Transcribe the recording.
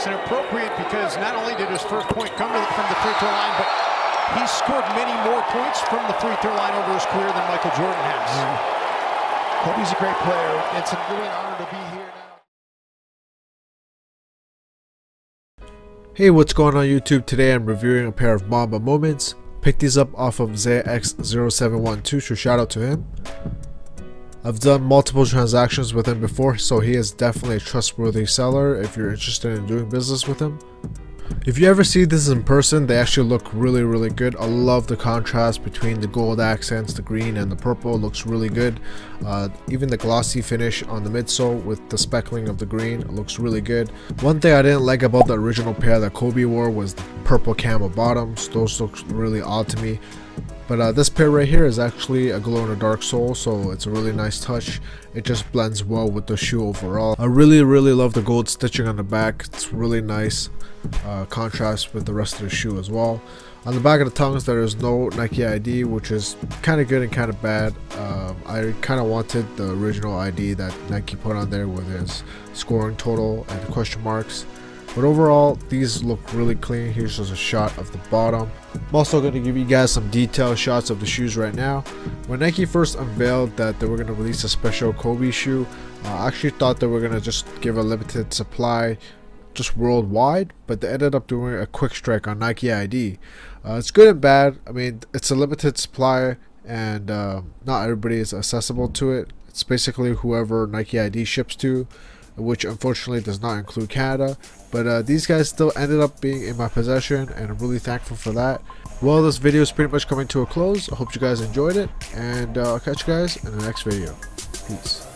Yes, and appropriate because not only did his first point come from the free throw line, but he scored many more points from the free throw line over his career than Michael Jordan has. Mm -hmm. Kobe's a great player. It's really an honor to be here now. Hey, what's going on YouTube? Today I'm reviewing a pair of Mamba Moments. Picked these up off of ZX0712, so shout out to him. I've done multiple transactions with him before, so he is definitely a trustworthy seller if you're interested in doing business with him. If you ever see this in person, they actually look really really good. I love the contrast between the gold accents, the green and the purple looks really good. Uh, even the glossy finish on the midsole with the speckling of the green looks really good. One thing I didn't like about the original pair that Kobe wore was the purple camo bottoms. Those look really odd to me. But uh, this pair right here is actually a glow in the dark sole, so it's a really nice touch. It just blends well with the shoe overall. I really, really love the gold stitching on the back. It's really nice uh, contrast with the rest of the shoe as well. On the back of the tongues, there is no Nike ID, which is kind of good and kind of bad. Um, I kind of wanted the original ID that Nike put on there with his scoring total and the question marks. But overall, these look really clean. Here's just a shot of the bottom. I'm also going to give you guys some detailed shots of the shoes right now. When Nike first unveiled that they were going to release a special Kobe shoe, uh, I actually thought they were going to just give a limited supply just worldwide, but they ended up doing a quick strike on Nike ID. Uh, it's good and bad. I mean, it's a limited supply and uh, not everybody is accessible to it. It's basically whoever Nike ID ships to which unfortunately does not include Canada. But uh, these guys still ended up being in my possession, and I'm really thankful for that. Well, this video is pretty much coming to a close. I hope you guys enjoyed it, and uh, I'll catch you guys in the next video. Peace.